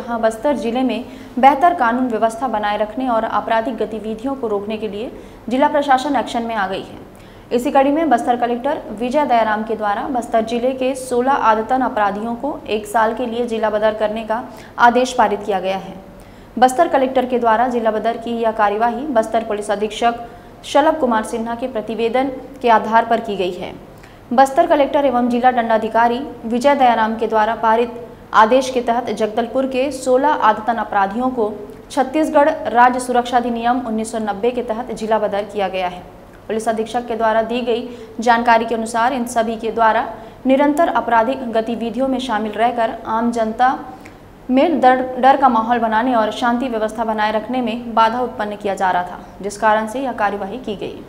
जहाँ बस्तर ज़िले में बेहतर कानून व्यवस्था बनाए रखने और आपराधिक गतिविधियों को रोकने के लिए जिला प्रशासन एक्शन में आ गई है। इसी कड़ी में बस्तर कलेक्टर विजय दयाराम के द्वारा बस्तर ज़िले के 16 आदतन अपराधियों को एक साल के लिए जिला बदर करने का आदेश पारित किया गया है। बस्तर कलेक्टर के द्वारा जिला बदर की यह कार्यवाही बस्तर पुलिस अधीक्षक शलभ कुमार सिन्हा के प्रतिवेदन के आधार पर की गई है। बस्तर कलेक्टर एवं जिला दंडाधिकारी विजय दयाराम के द्वारा पारित आदेश के तहत जगदलपुर के 16 आदतन अपराधियों को छत्तीसगढ़ राज्य सुरक्षा अधिनियम 1990 के तहत जिला बदर किया गया है। पुलिस अधीक्षक के द्वारा दी गई जानकारी के अनुसार इन सभी के द्वारा निरंतर आपराधिक गतिविधियों में शामिल रहकर आम जनता में डर डर का माहौल बनाने और शांति व्यवस्था बनाए रखने में बाधा उत्पन्न किया जा रहा था, जिस कारण से यह कार्यवाही की गई।